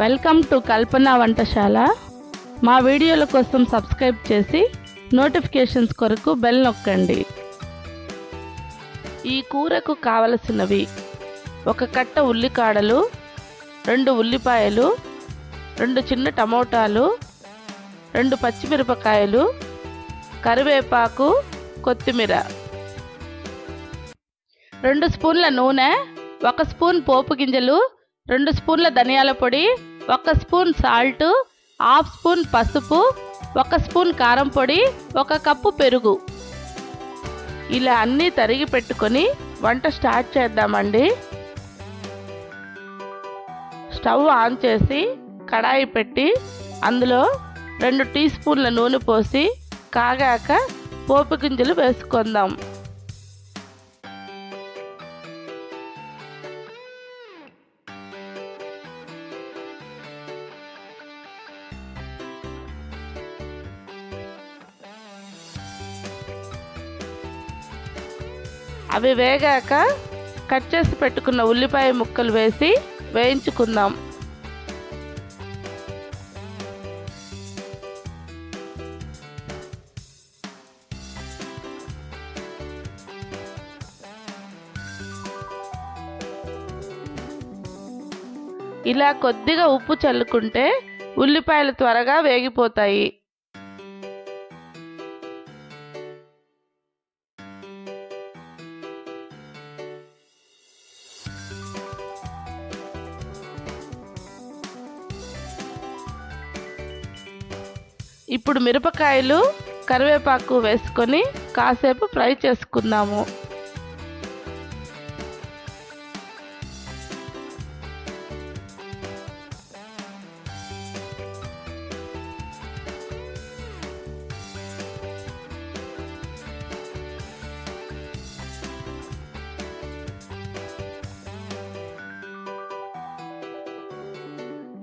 Welcome to కల్పన వంటశాల. మా వీడియోల కోసం సబ్స్క్రైబ్ చేసి నోటిఫికేషన్స్ కొరకు బెల్ నొక్కండి. ఈ కూరకు కావలసినవి ఒక కట్ట ఉల్లికాడలు రెండు ఉల్లిపాయలు రెండు చిన్న టమోటాలు రెండు పచ్చిమిరపకాయలు కరివేపాకు కొత్తిమీర రెండు స్పూన్ల నూనె ఒక స్పూన్ పోపు గింజలు రెండు స్పూన్ల ధనియాల పొడి ఒక స్పూన్ సాల్ట్ హాఫ్ స్పూన్ పసుపు ఒక స్పూన్ కారం పొడి ఒక కప్పు పెరుగు. ఇలా అన్నీ తరిగి పెట్టుకొని వంట స్టార్ట్ చేద్దామండి. స్టవ్ ఆన్ చేసి కడాయి పెట్టి అందులో రెండు టీ స్పూన్ల నూనె పోసి కాగాక పోపు గింజలు వేసుకుందాం. అవి వేగాక కట్ చేసి పెట్టుకున్న ఉల్లిపాయ ముక్కలు వేసి వేయించుకుందాం. ఇలా కొద్దిగా ఉప్పు చల్లుకుంటే ఉల్లిపాయలు త్వరగా వేగిపోతాయి. ఇప్పుడు మిరపకాయలు కరివేపాకు వేసుకొని కాసేపు ఫ్రై చేసుకుందాము.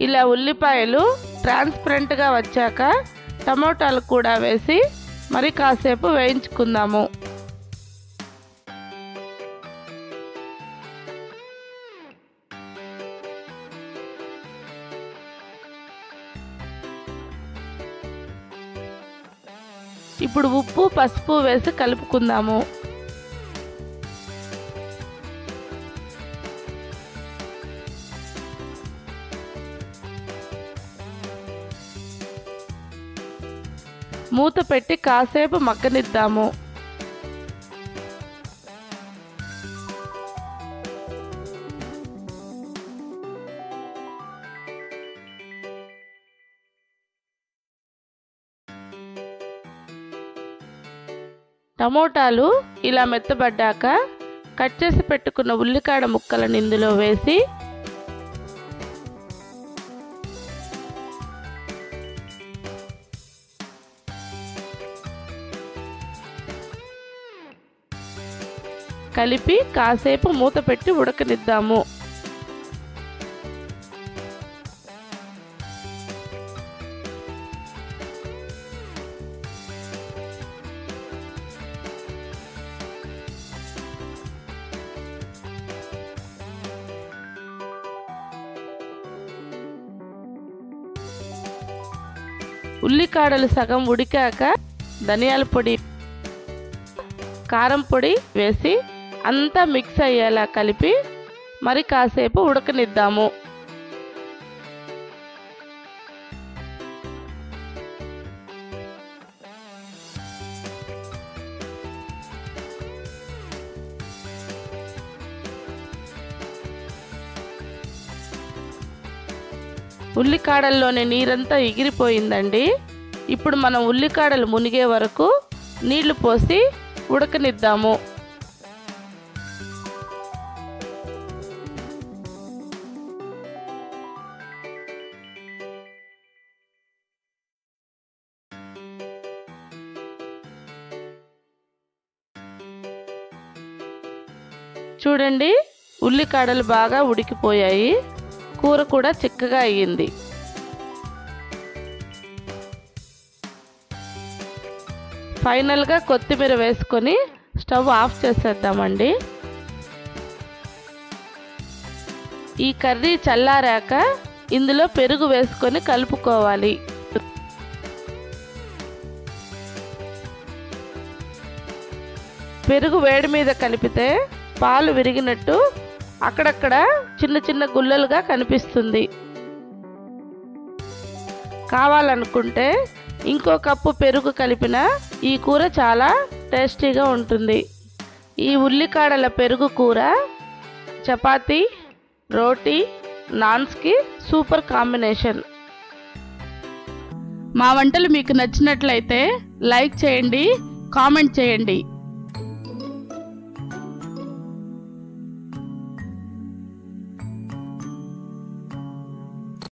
ఇలా ఉల్లిపాయలు ట్రాన్స్పరెంట్గా వచ్చాక టమోటాలు కూడా వేసి మరి కాసేపు వేయించుకుందాము. ఇప్పుడు ఉప్పు పసుపు వేసి కలుపుకుందాము. మూత పెట్టి కాసేపు మగ్గనిద్దాము. టమోటాలు ఇలా మెత్తబడ్డాక కట్ చేసి పెట్టుకున్న ఉల్లికాడ ముక్కలను ఇందులో వేసి కలిపి కాసేపు మూత పెట్టి ఉడకనిద్దాము. ఉల్లికాడలు సగం ఉడికాక ధనియాల పొడి కారం పొడి వేసి అంతా మిక్స్ అయ్యేలా కలిపి మరి కాసేపు ఉడకనిద్దాము. ఉల్లికాడల్లోని నీరంతా ఎగిరిపోయిందండి. ఇప్పుడు మనం ఉల్లికాడలు మునిగే వరకు నీళ్ళు పోసి ఉడకనిద్దాము. చూడండి ఉల్లికాడలు బాగా ఉడికిపోయాయి. కూర కూడా చిక్కగా అయ్యింది. ఫైనల్గా కొత్తిమీర వేసుకొని స్టవ్ ఆఫ్ చేసేద్దామండి. ఈ కర్రీ చల్లారాక ఇందులో పెరుగు వేసుకొని కలుపుకోవాలి. పెరుగు వేడి మీద కలిపితే పాలు విరిగినట్టు అక్కడక్కడ చిన్న చిన్న గుల్లలుగా కనిపిస్తుంది. కావాలనుకుంటే ఇంకో కప్పు పెరుగు కలిపిన ఈ కూర చాలా టేస్టీగా ఉంటుంది. ఈ ఉల్లికాడల పెరుగు కూర చపాతీ రోటీ నాన్స్కి సూపర్ కాంబినేషన్. మా వంటలు మీకు నచ్చినట్లయితే లైక్ చేయండి కామెంట్ చేయండి.